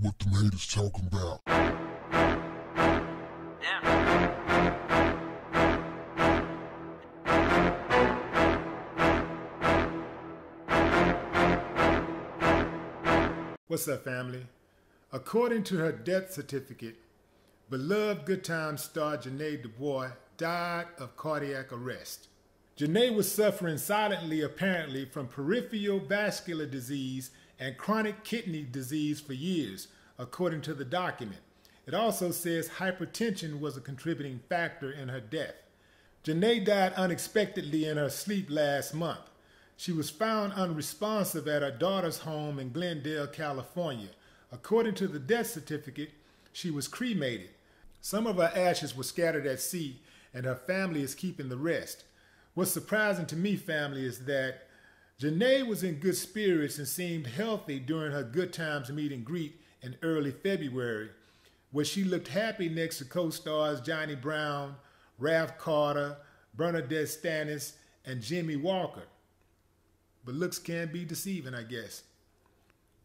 What the haters talking about? What's up, family? According to her death certificate, beloved Good Times star Janae DuBois died of cardiac arrest. Janae was suffering silently, apparently, from peripheral vascular disease and chronic kidney disease for years, according to the document. It also says hypertension was a contributing factor in her death. Janae died unexpectedly in her sleep last month. She was found unresponsive at her daughter's home in Glendale, California. According to the death certificate, she was cremated. Some of her ashes were scattered at sea, and her family is keeping the rest. What's surprising to me, family, is that Janae was in good spirits and seemed healthy during her Good Times meet and greet in early February, where she looked happy next to co-stars Johnny Brown, Ralph Carter, Bernadette Stanis, and Jimmie Walker but looks can be deceiving, I guess.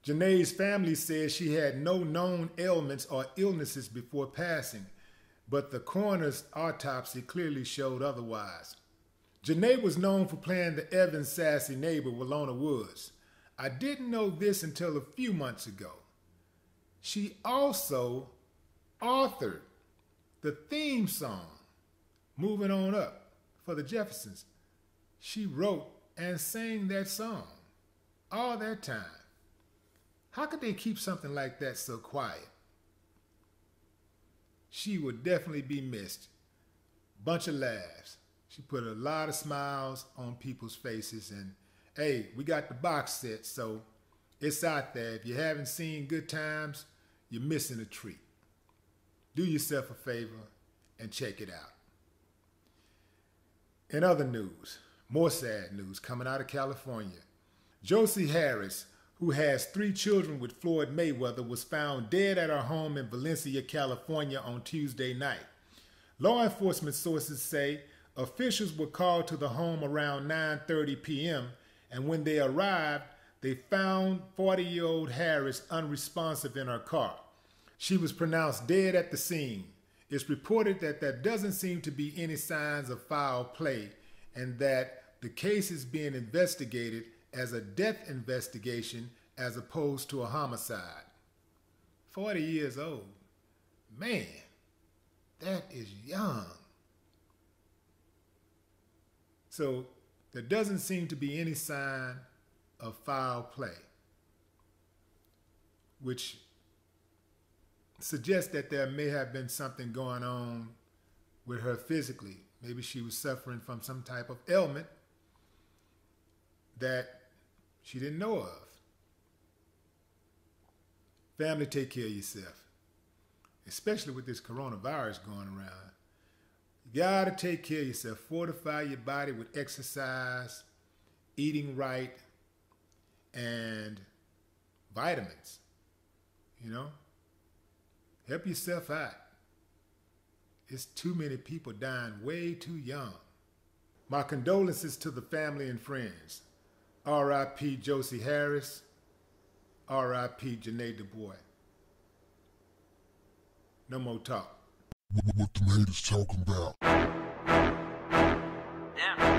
Janae's family says she had no known ailments or illnesses before passing, but the coroner's autopsy clearly showed otherwise. Janae was known for playing the Evan sassy neighbor, Willona Woods. I didn't know this until a few months ago. She also authored the theme song, Moving On Up, for the Jeffersons. She wrote and sang that song all that time. How could they keep something like that so quiet? She would definitely be missed. Bunch of laughs. She put a lot of smiles on people's faces. And hey, we got the box set, so it's out there. If you haven't seen Good Times, you're missing a treat. Do yourself a favor and check it out. In other news, more sad news coming out of California. Josie Harris, who has three children with Floyd Mayweather, was found dead at her home in Valencia, California on Tuesday night. Law enforcement sources say officials were called to the home around 9:30 p.m. and when they arrived, they found 40-year-old Harris unresponsive in her car. She was pronounced dead at the scene. It's reported that there doesn't seem to be any signs of foul play and that the case is being investigated as a death investigation as opposed to a homicide. 40 years old. Man, that is young. So there doesn't seem to be any sign of foul play, which suggests that there may have been something going on with her physically Maybe she was suffering from some type of ailment that she didn't know of. Family, take care of yourself, especially with this coronavirus going around. You gotta take care of yourself. Fortify your body with exercise, eating right, and vitamins. You know, help yourself out. It's too many people dying way too young. My condolences to the family and friends. R.I.P. Josie Harris. R.I.P. Janae DuBois. No more talk. What, what the haters talking about? Yeah.